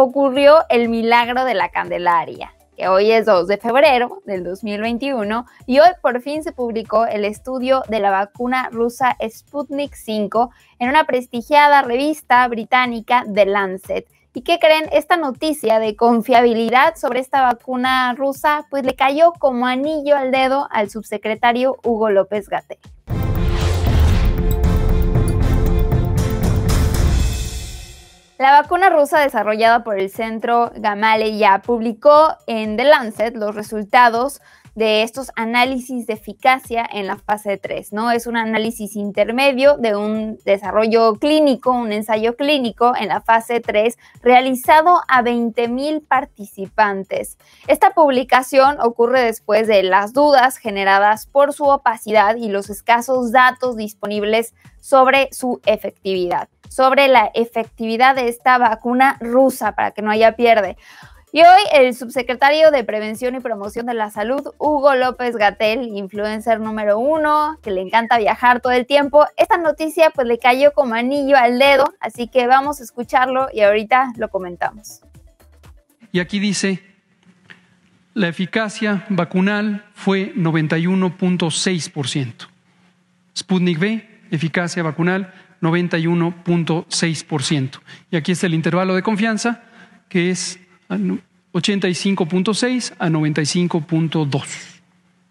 ocurrió el milagro de la Candelaria que hoy es 2 de febrero del 2021, y hoy por fin se publicó el estudio de la vacuna rusa Sputnik 5 en una prestigiada revista británica The Lancet. ¿Y qué creen? Esta noticia de confiabilidad sobre esta vacuna rusa, pues le cayó como anillo al dedo al subsecretario Hugo López Gatel. La vacuna rusa desarrollada por el centro Gamaleya publicó en The Lancet los resultados de estos análisis de eficacia en la fase 3, ¿no? Es un análisis intermedio de un desarrollo clínico, un ensayo clínico en la fase 3 realizado a 20.000 participantes. Esta publicación ocurre después de las dudas generadas por su opacidad y los escasos datos disponibles sobre su efectividad, sobre la efectividad de esta vacuna rusa para que no haya pierde. Y hoy el subsecretario de Prevención y Promoción de la Salud, Hugo López Gatel, influencer número uno, que le encanta viajar todo el tiempo, esta noticia pues le cayó como anillo al dedo, así que vamos a escucharlo y ahorita lo comentamos. Y aquí dice, la eficacia vacunal fue 91.6%. Sputnik V, eficacia vacunal 91.6%. Y aquí está el intervalo de confianza, que es 85.6 a 95.2.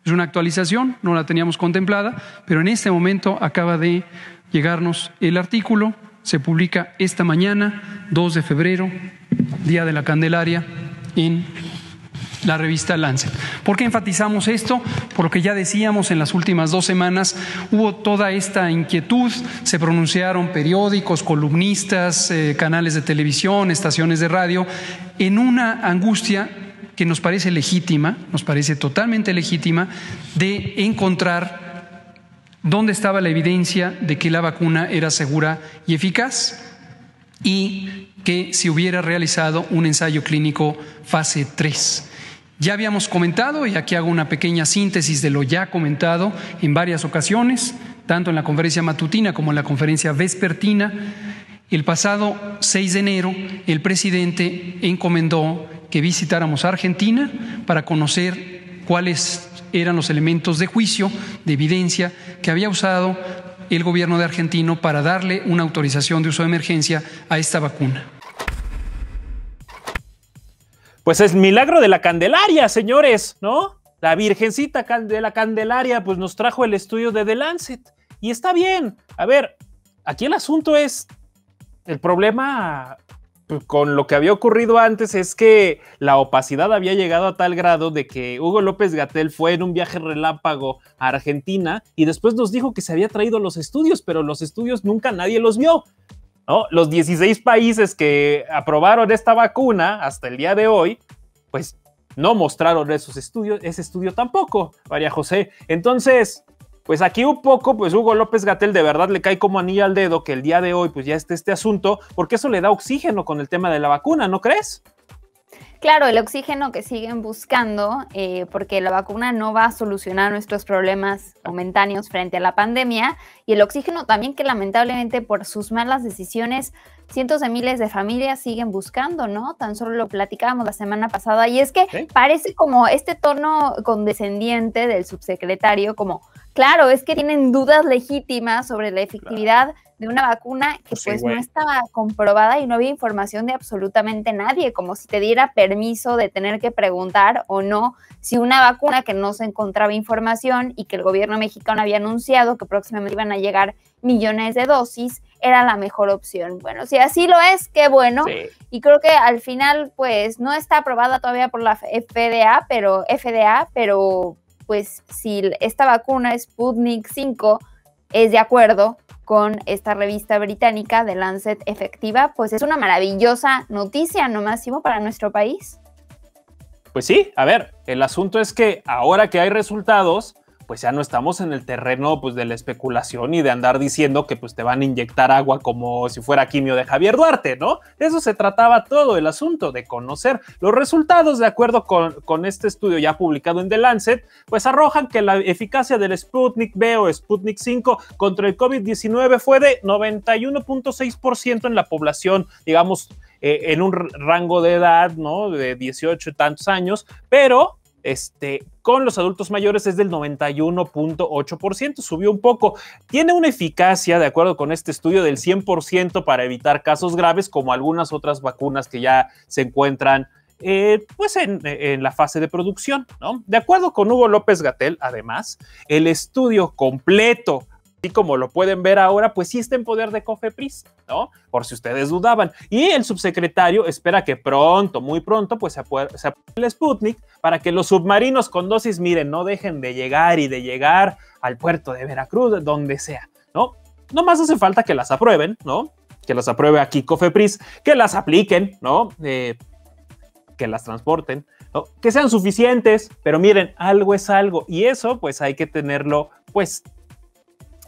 Es una actualización, no la teníamos contemplada, pero en este momento acaba de llegarnos el artículo, se publica esta mañana, 2 de febrero, Día de la Candelaria, en la revista Lancet. ¿Por qué enfatizamos esto? Por lo que ya decíamos en las últimas dos semanas, hubo toda esta inquietud, se pronunciaron periódicos, columnistas, eh, canales de televisión, estaciones de radio, en una angustia que nos parece legítima, nos parece totalmente legítima, de encontrar dónde estaba la evidencia de que la vacuna era segura y eficaz y que se hubiera realizado un ensayo clínico fase 3. Ya habíamos comentado, y aquí hago una pequeña síntesis de lo ya comentado en varias ocasiones, tanto en la conferencia matutina como en la conferencia vespertina. El pasado 6 de enero, el presidente encomendó que visitáramos Argentina para conocer cuáles eran los elementos de juicio, de evidencia que había usado el gobierno de Argentino para darle una autorización de uso de emergencia a esta vacuna. Pues es milagro de la Candelaria, señores, ¿no? La Virgencita de la Candelaria, pues nos trajo el estudio de The Lancet. Y está bien. A ver, aquí el asunto es, el problema pues, con lo que había ocurrido antes es que la opacidad había llegado a tal grado de que Hugo López Gatel fue en un viaje relámpago a Argentina y después nos dijo que se había traído los estudios, pero los estudios nunca nadie los vio. Los 16 países que aprobaron esta vacuna hasta el día de hoy, pues no mostraron esos estudios, ese estudio tampoco, María José. Entonces, pues aquí un poco, pues Hugo López Gatel de verdad le cae como anilla al dedo que el día de hoy pues ya esté este asunto, porque eso le da oxígeno con el tema de la vacuna, ¿no crees? Claro, el oxígeno que siguen buscando, eh, porque la vacuna no va a solucionar nuestros problemas momentáneos frente a la pandemia, y el oxígeno también que lamentablemente por sus malas decisiones, cientos de miles de familias siguen buscando, ¿no? Tan solo lo platicábamos la semana pasada, y es que parece como este tono condescendiente del subsecretario, como, claro, es que tienen dudas legítimas sobre la efectividad de una vacuna que pues no estaba comprobada y no había información de absolutamente nadie, como si te diera permiso de tener que preguntar o no si una vacuna que no se encontraba información y que el gobierno mexicano había anunciado que próximamente iban a llegar millones de dosis era la mejor opción. Bueno, si así lo es, qué bueno. Y creo que al final pues no está aprobada todavía por la FDA, pero FDA, pero pues si esta vacuna Sputnik 5 es de acuerdo con esta revista británica de Lancet efectiva, pues es una maravillosa noticia, ¿no, Máximo, para nuestro país? Pues sí, a ver, el asunto es que ahora que hay resultados, pues ya no estamos en el terreno pues de la especulación y de andar diciendo que pues te van a inyectar agua como si fuera quimio de Javier Duarte, ¿no? eso se trataba todo el asunto, de conocer los resultados de acuerdo con, con este estudio ya publicado en The Lancet, pues arrojan que la eficacia del Sputnik B o Sputnik 5 contra el COVID-19 fue de 91.6% en la población, digamos, eh, en un rango de edad, ¿no? De 18 y tantos años, pero este, con los adultos mayores es del 91.8%, subió un poco. Tiene una eficacia, de acuerdo con este estudio, del 100% para evitar casos graves, como algunas otras vacunas que ya se encuentran eh, pues en, en, la fase de producción, ¿no? De acuerdo con Hugo López Gatel, además, el estudio completo y como lo pueden ver ahora, pues sí está en poder de Cofepris, ¿no? Por si ustedes dudaban. Y el subsecretario espera que pronto, muy pronto, pues se apueste el Sputnik para que los submarinos con dosis, miren, no dejen de llegar y de llegar al puerto de Veracruz, donde sea, ¿no? No más hace falta que las aprueben, ¿no? Que las apruebe aquí Cofepris, que las apliquen, ¿no? Eh, que las transporten, ¿no? que sean suficientes, pero miren, algo es algo y eso pues hay que tenerlo pues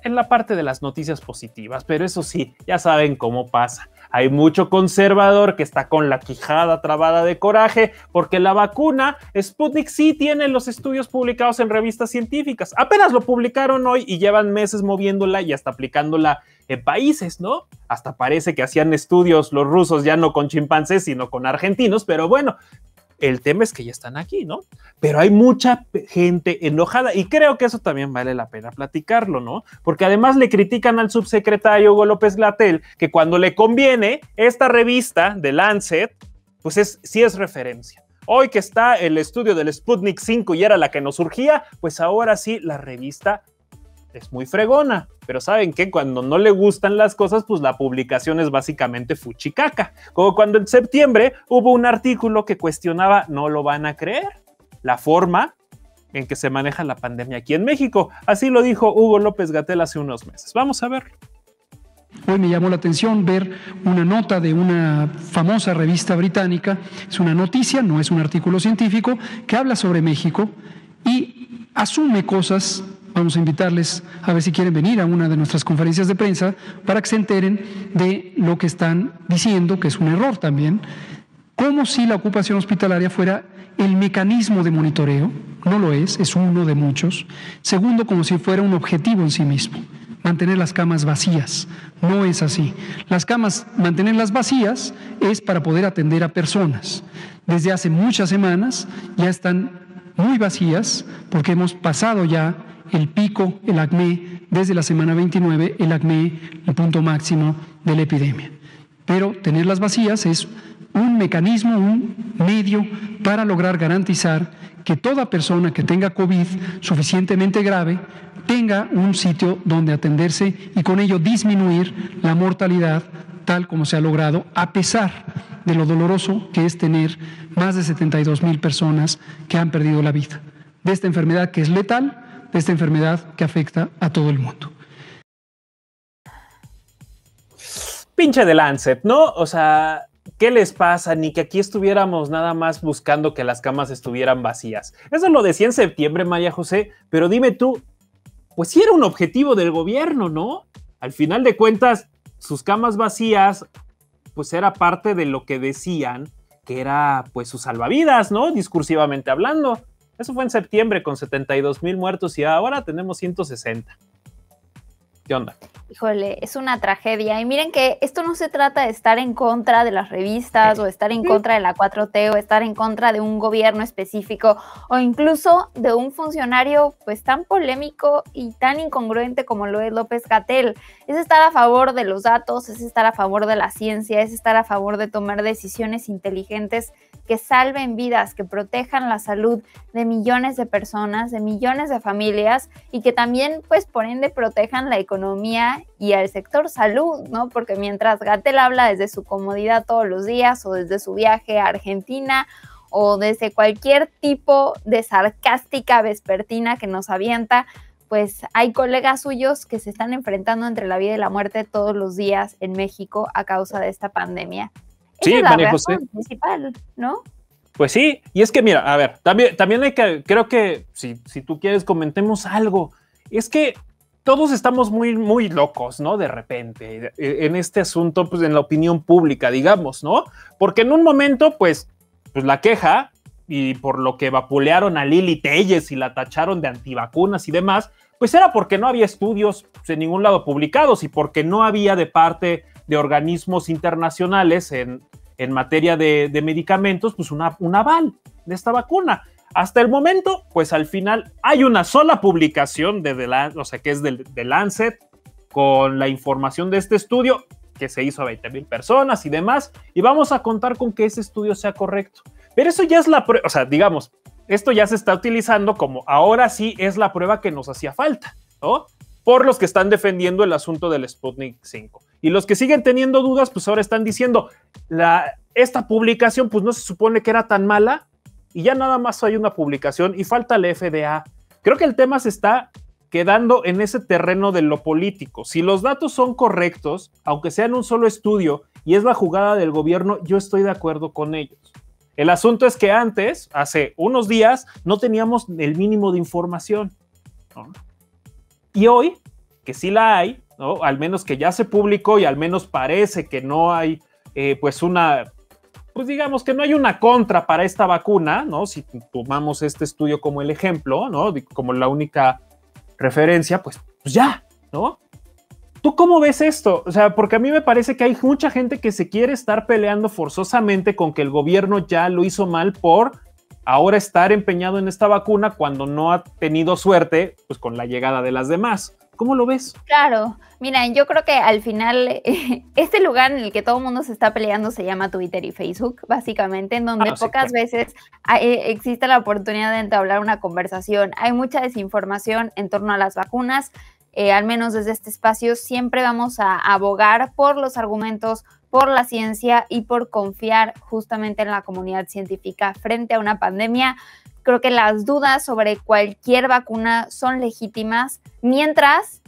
en la parte de las noticias positivas, pero eso sí, ya saben cómo pasa. Hay mucho conservador que está con la quijada trabada de coraje porque la vacuna Sputnik sí tiene los estudios publicados en revistas científicas. Apenas lo publicaron hoy y llevan meses moviéndola y hasta aplicándola en países, ¿no? Hasta parece que hacían estudios los rusos ya no con chimpancés, sino con argentinos, pero bueno, el tema es que ya están aquí, ¿no? Pero hay mucha gente enojada y creo que eso también vale la pena platicarlo, ¿no? Porque además le critican al subsecretario Hugo López Glatel que cuando le conviene, esta revista de Lancet, pues es, sí es referencia. Hoy que está el estudio del Sputnik 5 y era la que nos surgía, pues ahora sí la revista es muy fregona, pero saben que cuando no le gustan las cosas, pues la publicación es básicamente fuchicaca. Como cuando en septiembre hubo un artículo que cuestionaba, no lo van a creer, la forma en que se maneja la pandemia aquí en México. Así lo dijo Hugo López Gatel hace unos meses. Vamos a ver. Hoy me llamó la atención ver una nota de una famosa revista británica, es una noticia, no es un artículo científico, que habla sobre México y asume cosas Vamos a invitarles a ver si quieren venir a una de nuestras conferencias de prensa para que se enteren de lo que están diciendo, que es un error también, como si la ocupación hospitalaria fuera el mecanismo de monitoreo, no lo es, es uno de muchos. Segundo, como si fuera un objetivo en sí mismo, mantener las camas vacías. No es así. Las camas, mantenerlas vacías es para poder atender a personas. Desde hace muchas semanas ya están muy vacías porque hemos pasado ya el pico, el acné, desde la semana 29, el acné, el punto máximo de la epidemia. Pero tenerlas vacías es un mecanismo, un medio para lograr garantizar que toda persona que tenga COVID suficientemente grave tenga un sitio donde atenderse y con ello disminuir la mortalidad tal como se ha logrado, a pesar de lo doloroso que es tener más de 72 mil personas que han perdido la vida de esta enfermedad que es letal de esta enfermedad que afecta a todo el mundo. Pinche de Lancet, ¿no? O sea, ¿qué les pasa? Ni que aquí estuviéramos nada más buscando que las camas estuvieran vacías. Eso lo decía en septiembre, Maya José, pero dime tú, pues sí era un objetivo del gobierno, ¿no? Al final de cuentas, sus camas vacías, pues era parte de lo que decían que era pues sus salvavidas, ¿no? Discursivamente hablando. Eso fue en septiembre con 72 mil muertos y ahora tenemos 160. ¿Qué onda? Híjole, es una tragedia. Y miren que esto no se trata de estar en contra de las revistas o estar en contra de la 4T o estar en contra de un gobierno específico o incluso de un funcionario pues tan polémico y tan incongruente como lo es López Gatel. Es estar a favor de los datos, es estar a favor de la ciencia, es estar a favor de tomar decisiones inteligentes que salven vidas, que protejan la salud de millones de personas, de millones de familias y que también, pues, por ende, protejan la economía y al sector salud, ¿no? Porque mientras Gatel habla desde su comodidad todos los días o desde su viaje a Argentina o desde cualquier tipo de sarcástica vespertina que nos avienta, pues hay colegas suyos que se están enfrentando entre la vida y la muerte todos los días en México a causa de esta pandemia. Sí, es la razón principal, ¿no? Pues sí, y es que mira, a ver, también, también hay que, creo que si, si tú quieres comentemos algo, es que todos estamos muy, muy locos, ¿no? De repente, e, en este asunto, pues en la opinión pública, digamos, ¿no? Porque en un momento, pues, pues la queja y por lo que vapulearon a Lili Telles y la tacharon de antivacunas y demás, pues era porque no había estudios pues, en ningún lado publicados y porque no había de parte de organismos internacionales en, en materia de, medicamentos, pues una, un aval de esta vacuna. Hasta el momento, pues al final hay una sola publicación de, o sea, que es de, de Lancet con la información de este estudio que se hizo a 20 mil personas y demás, y vamos a contar con que ese estudio sea correcto. Pero eso ya es la prueba, o sea, digamos, esto ya se está utilizando como ahora sí es la prueba que nos hacía falta, ¿no? Por los que están defendiendo el asunto del Sputnik 5. Y los que siguen teniendo dudas, pues ahora están diciendo, la, esta publicación pues no se supone que era tan mala y ya nada más hay una publicación y falta la FDA. Creo que el tema se está quedando en ese terreno de lo político. Si los datos son correctos, aunque sean un solo estudio y es la jugada del gobierno, yo estoy de acuerdo con ellos. El asunto es que antes, hace unos días, no teníamos el mínimo de información. Y hoy, que sí la hay, ¿no? al menos que ya se publicó y al menos parece que no hay eh, pues una, pues digamos que no hay una contra para esta vacuna, ¿no? Si tomamos este estudio como el ejemplo, ¿no? Como la única referencia, pues, pues ya, ¿no? ¿Tú cómo ves esto? O sea, porque a mí me parece que hay mucha gente que se quiere estar peleando forzosamente con que el gobierno ya lo hizo mal por ahora estar empeñado en esta vacuna cuando no ha tenido suerte pues con la llegada de las demás. ¿Cómo lo ves? Claro, mira, yo creo que al final este lugar en el que todo el mundo se está peleando se llama Twitter y Facebook, básicamente, en donde ah, pocas veces eh, existe la oportunidad de entablar una conversación. Hay mucha desinformación en torno a las vacunas. Eh, al menos desde este espacio siempre vamos a abogar por los argumentos, por la ciencia y por confiar justamente en la comunidad científica frente a una pandemia. Creo que las dudas sobre cualquier vacuna son legítimas mientras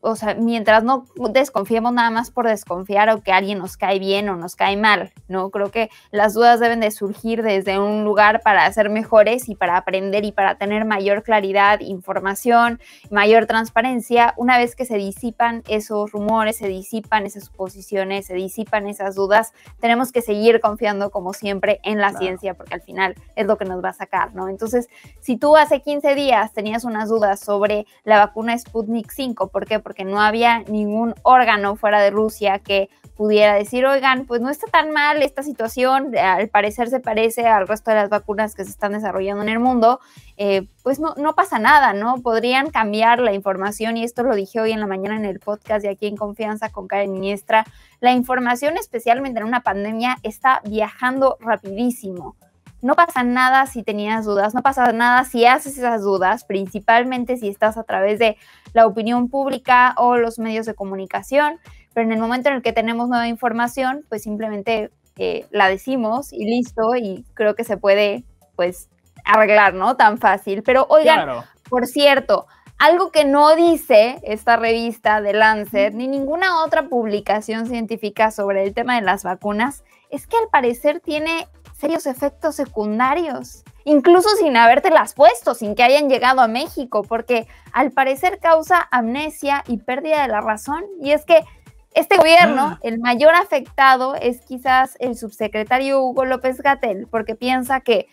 o sea, mientras no desconfiemos nada más por desconfiar o que alguien nos cae bien o nos cae mal, ¿no? Creo que las dudas deben de surgir desde un lugar para ser mejores y para aprender y para tener mayor claridad, información, mayor transparencia. Una vez que se disipan esos rumores, se disipan esas suposiciones, se disipan esas dudas, tenemos que seguir confiando como siempre en la ciencia porque al final es lo que nos va a sacar, ¿no? Entonces, si tú hace 15 días tenías unas dudas sobre la vacuna Sputnik 5, ¿por qué? Porque no había ningún órgano fuera de Rusia que pudiera decir, oigan, pues no está tan mal esta situación, al parecer se parece al resto de las vacunas que se están desarrollando en el mundo, eh, pues no, no pasa nada, ¿no? Podrían cambiar la información y esto lo dije hoy en la mañana en el podcast de aquí en Confianza con Karen Ministra, la información especialmente en una pandemia está viajando rapidísimo. No pasa nada si tenías dudas, no pasa nada si haces esas dudas, principalmente si estás a través de la opinión pública o los medios de comunicación, pero en el momento en el que tenemos nueva información, pues simplemente eh, la decimos y listo, y creo que se puede, pues, arreglar, ¿no? Tan fácil. Pero oigan, por cierto, algo que no dice esta revista de Lancet ni ninguna otra publicación científica sobre el tema de las vacunas es que al parecer tiene serios efectos secundarios, incluso sin habértelas puesto, sin que hayan llegado a México, porque al parecer causa amnesia y pérdida de la razón. Y es que este gobierno, ah. el mayor afectado es quizás el subsecretario Hugo López Gatel, porque piensa que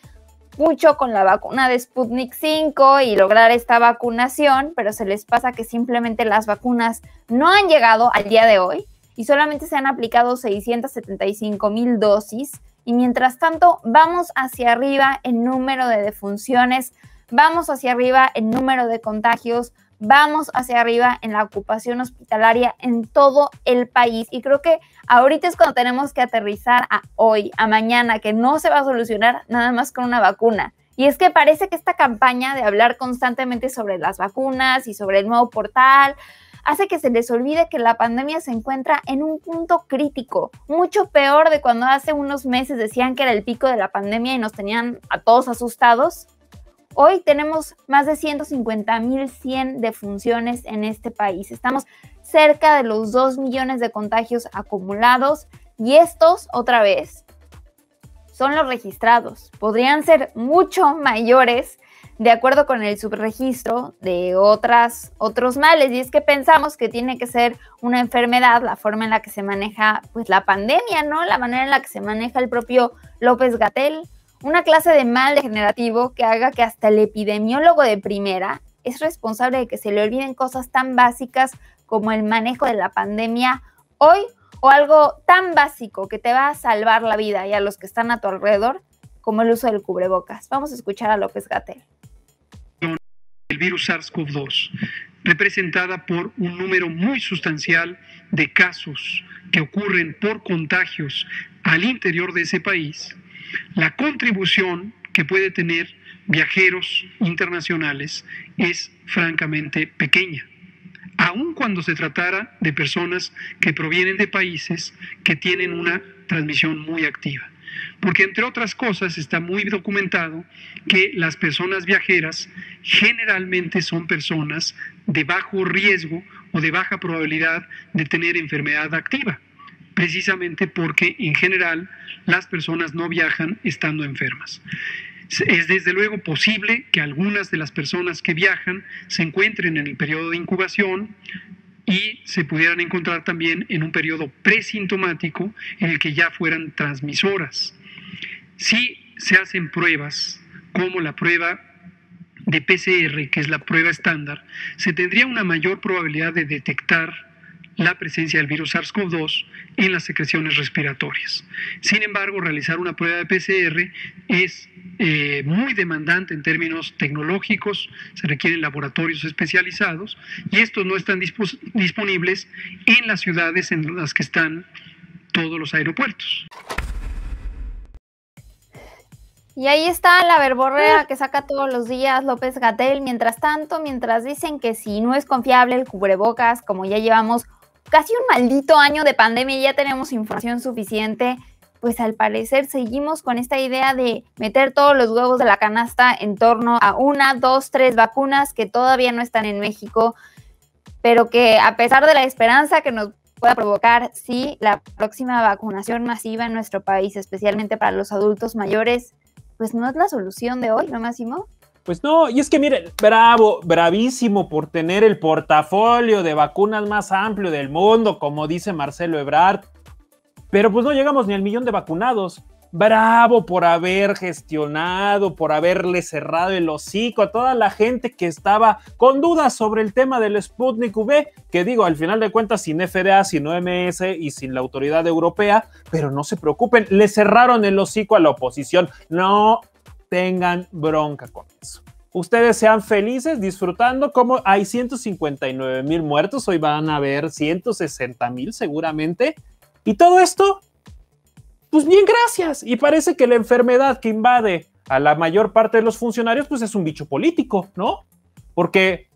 mucho con la vacuna de Sputnik 5 y lograr esta vacunación, pero se les pasa que simplemente las vacunas no han llegado al día de hoy y solamente se han aplicado 675 mil dosis y mientras tanto vamos hacia arriba en número de defunciones, vamos hacia arriba en número de contagios, vamos hacia arriba en la ocupación hospitalaria en todo el país. Y creo que ahorita es cuando tenemos que aterrizar a hoy, a mañana, que no se va a solucionar nada más con una vacuna. Y es que parece que esta campaña de hablar constantemente sobre las vacunas y sobre el nuevo portal, hace que se les olvide que la pandemia se encuentra en un punto crítico, mucho peor de cuando hace unos meses decían que era el pico de la pandemia y nos tenían a todos asustados. Hoy tenemos más de 150.100 defunciones en este país. Estamos cerca de los 2 millones de contagios acumulados y estos, otra vez, son los registrados. Podrían ser mucho mayores de acuerdo con el subregistro de otras, otros males. Y es que pensamos que tiene que ser una enfermedad, la forma en la que se maneja pues, la pandemia, ¿no? La manera en la que se maneja el propio López Gatel. Una clase de mal degenerativo que haga que hasta el epidemiólogo de primera es responsable de que se le olviden cosas tan básicas como el manejo de la pandemia hoy o algo tan básico que te va a salvar la vida y a los que están a tu alrededor como el uso del cubrebocas. Vamos a escuchar a López Gatel. Virus SARS-CoV-2, representada por un número muy sustancial de casos que ocurren por contagios al interior de ese país, la contribución que puede tener viajeros internacionales es francamente pequeña, aun cuando se tratara de personas que provienen de países que tienen una transmisión muy activa. Porque entre otras cosas está muy documentado que las personas viajeras generalmente son personas de bajo riesgo o de baja probabilidad de tener enfermedad activa, precisamente porque en general las personas no viajan estando enfermas. Es desde luego posible que algunas de las personas que viajan se encuentren en el periodo de incubación y se pudieran encontrar también en un periodo presintomático en el que ya fueran transmisoras. Si se hacen pruebas como la prueba de PCR, que es la prueba estándar, se tendría una mayor probabilidad de detectar la presencia del virus SARS-CoV-2 en las secreciones respiratorias. Sin embargo, realizar una prueba de PCR es eh, muy demandante en términos tecnológicos, se requieren laboratorios especializados y estos no están disponibles en las ciudades en las que están todos los aeropuertos. Y ahí está la verborrea que saca todos los días López Gatel. Mientras tanto, mientras dicen que si no es confiable el cubrebocas, como ya llevamos casi un maldito año de pandemia y ya tenemos información suficiente, pues al parecer seguimos con esta idea de meter todos los huevos de la canasta en torno a una, dos, tres vacunas que todavía no están en México, pero que a pesar de la esperanza que nos pueda provocar, sí, la próxima vacunación masiva en nuestro país, especialmente para los adultos mayores, pues no es la solución de hoy, ¿no, Máximo? Pues no, y es que miren, bravo, bravísimo por tener el portafolio de vacunas más amplio del mundo, como dice Marcelo Ebrard, pero pues no llegamos ni al millón de vacunados. Bravo por haber gestionado, por haberle cerrado el hocico a toda la gente que estaba con dudas sobre el tema del Sputnik V, que digo, al final de cuentas sin FDA, sin OMS y sin la autoridad europea, pero no se preocupen, le cerraron el hocico a la oposición. No tengan bronca con eso. Ustedes sean felices disfrutando como hay 159 mil muertos, hoy van a haber 160 mil seguramente. Y todo esto, pues bien, gracias. Y parece que la enfermedad que invade a la mayor parte de los funcionarios, pues es un bicho político, ¿no? Porque,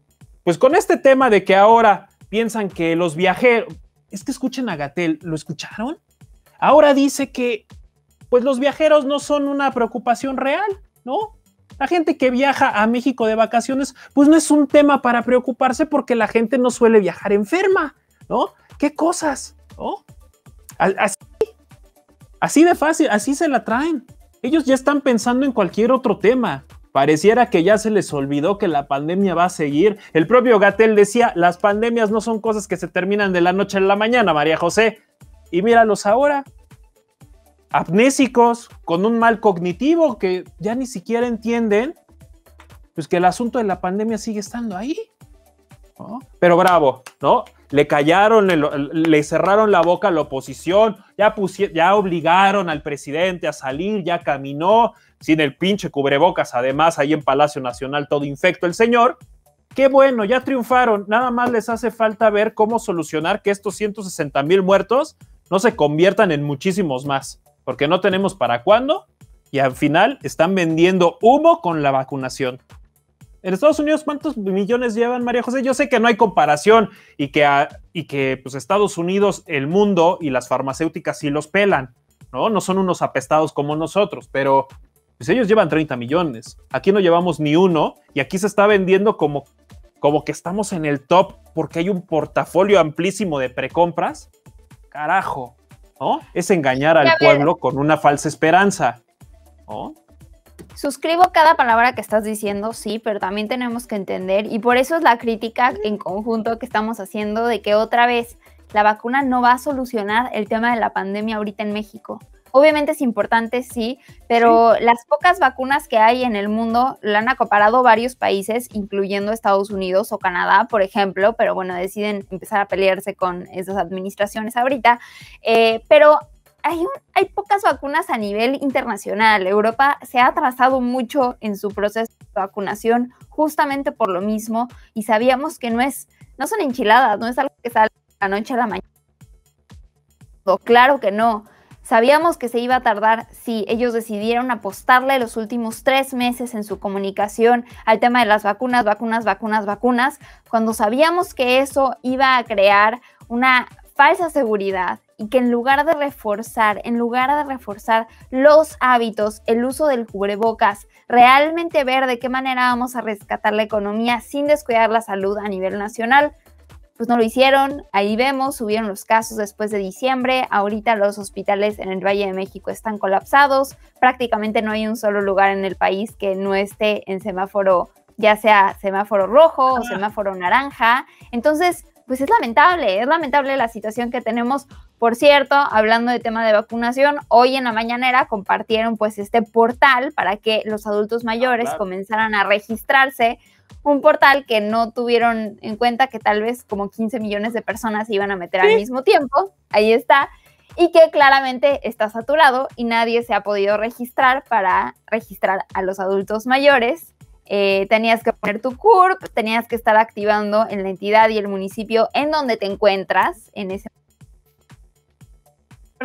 pues con este tema de que ahora piensan que los viajeros, es que escuchen a Gatel, ¿lo escucharon? Ahora dice que pues los viajeros no son una preocupación real, ¿no? La gente que viaja a México de vacaciones, pues no es un tema para preocuparse porque la gente no suele viajar enferma, ¿no? ¿Qué cosas? ¿No? Así, así de fácil, así se la traen. Ellos ya están pensando en cualquier otro tema. Pareciera que ya se les olvidó que la pandemia va a seguir. El propio Gatel decía, las pandemias no son cosas que se terminan de la noche a la mañana, María José. Y míralos ahora, amnésicos, con un mal cognitivo que ya ni siquiera entienden, pues que el asunto de la pandemia sigue estando ahí. Pero bravo, ¿no? Le callaron, le, cerraron la boca a la oposición, ya, ya obligaron al presidente a salir, ya caminó sin el pinche cubrebocas, además ahí en Palacio Nacional todo infecto el señor. Qué bueno, ya triunfaron. Nada más les hace falta ver cómo solucionar que estos 160 mil muertos no se conviertan en muchísimos más porque no tenemos para cuándo y al final están vendiendo humo con la vacunación. En Estados Unidos, ¿cuántos millones llevan, María José? Yo sé que no hay comparación y que, y que pues, Estados Unidos, el mundo y las farmacéuticas sí los pelan, ¿no? No son unos apestados como nosotros, pero pues ellos llevan 30 millones. Aquí no llevamos ni uno y aquí se está vendiendo como, como que estamos en el top porque hay un portafolio amplísimo de precompras. Carajo, es engañar al pueblo con una falsa esperanza, Suscribo cada palabra que estás diciendo, sí, pero también tenemos que entender, y por eso es la crítica en conjunto que estamos haciendo de que otra vez la vacuna no va a solucionar el tema de la pandemia ahorita en México. Obviamente es importante, sí, pero las pocas vacunas que hay en el mundo la han acaparado varios países, incluyendo Estados Unidos o Canadá, por ejemplo, pero bueno, deciden empezar a pelearse con esas administraciones ahorita. Eh, pero hay, pocas vacunas a nivel internacional. Europa se ha atrasado mucho en su proceso de vacunación justamente por lo mismo y sabíamos que no es, no son enchiladas, no es algo que sale la noche a la mañana. Claro que no. Sabíamos que se iba a tardar si ellos decidieron apostarle los últimos tres meses en su comunicación al tema de las vacunas, vacunas, vacunas, vacunas, cuando sabíamos que eso iba a crear una falsa seguridad y que en lugar de reforzar, en lugar de reforzar los hábitos, el uso del cubrebocas, realmente ver de qué manera vamos a rescatar la economía sin descuidar la salud a nivel nacional, pues no lo hicieron. Ahí vemos, subieron los casos después de diciembre. Ahorita los hospitales en el Valle de México están colapsados. Prácticamente no hay un solo lugar en el país que no esté en semáforo, ya sea semáforo rojo o semáforo naranja. Entonces, pues es lamentable, es lamentable la situación que tenemos. Por cierto, hablando de tema de vacunación, hoy en la mañanera compartieron pues este portal para que los adultos mayores ah, comenzaran a registrarse un portal que no tuvieron en cuenta que tal vez como 15 millones de personas se iban a meter al mismo tiempo. Ahí está. Y que claramente está saturado y nadie se ha podido registrar para registrar a los adultos mayores. Eh, tenías que poner tu CURP, tenías que estar activando en la entidad y el municipio en donde te encuentras en ese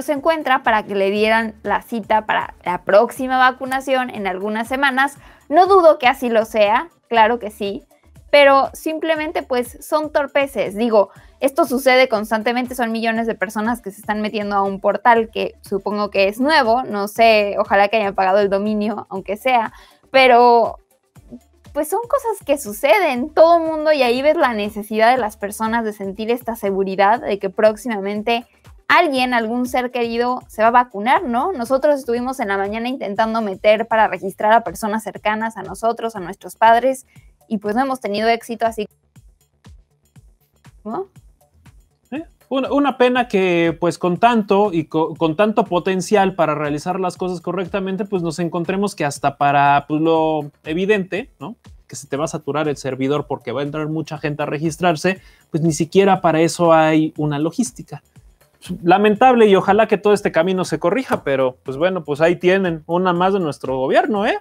se encuentra para que le dieran la cita para la próxima vacunación en algunas semanas. No dudo que así lo sea, claro que sí, pero simplemente pues son torpeces. Digo, esto sucede constantemente, son millones de personas que se están metiendo a un portal que supongo que es nuevo, no sé, ojalá que hayan pagado el dominio, aunque sea, pero pues son cosas que suceden, todo el mundo y ahí ves la necesidad de las personas de sentir esta seguridad de que próximamente alguien, algún ser querido, se va a vacunar, ¿no? Nosotros estuvimos en la mañana intentando meter para registrar a personas cercanas a nosotros, a nuestros padres, y pues no hemos tenido éxito así. ¿No? Una, pena que pues con tanto y con, tanto potencial para realizar las cosas correctamente, pues nos encontremos que hasta para pues, lo evidente, ¿no? Que se te va a saturar el servidor porque va a entrar mucha gente a registrarse, pues ni siquiera para eso hay una logística lamentable y ojalá que todo este camino se corrija, pero pues bueno, pues ahí tienen una más de nuestro gobierno, ¿eh?